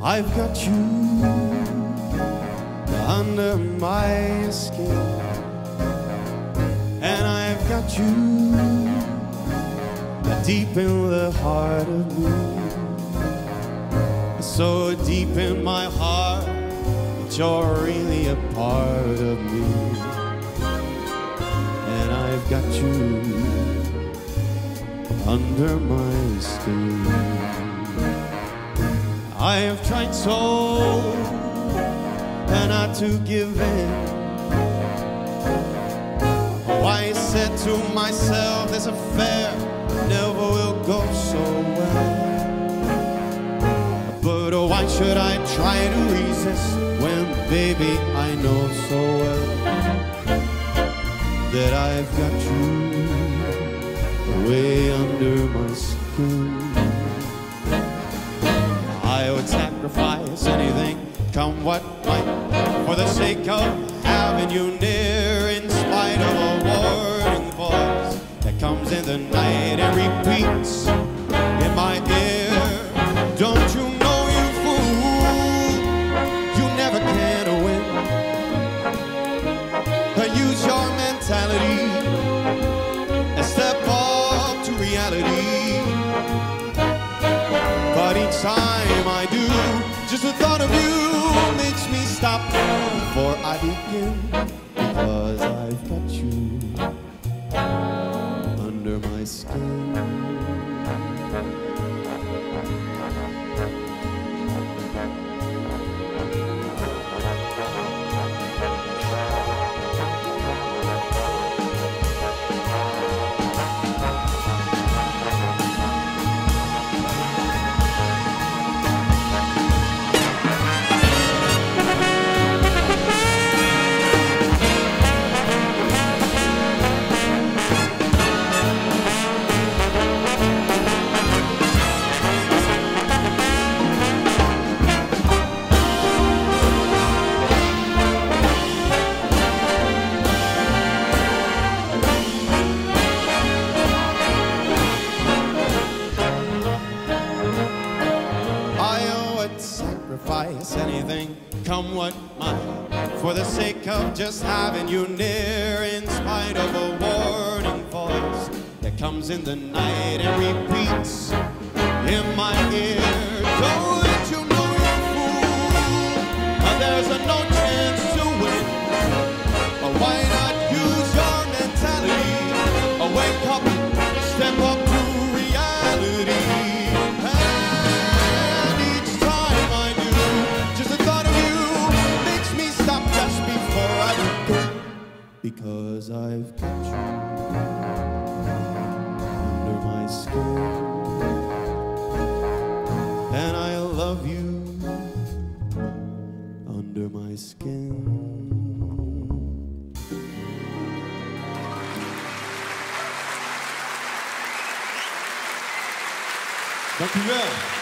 I've got you under my skin, and I've got you deep in the heart of me, so deep in my heart that you're really a part of me, and I've got you under my skin. I have tried so and not to give in. Oh, I said to myself, this affair never will go so well. But oh, why should I try to resist when, baby, I know so well that I've got you way under my skin? For the sake of having you near, in spite of a warning voice that comes in the night and repeats in my ear. Don't you know, you fool, you never can win. But use your mentality and step up to reality. But each time Because I've got you under my skin. Sacrifice anything, come what might, for the sake of just having you near, in spite of a warning voice that comes in the night and repeats in my ear. Don't you know, you fool, uh, there's a no chance to win. Uh, skin. Wel.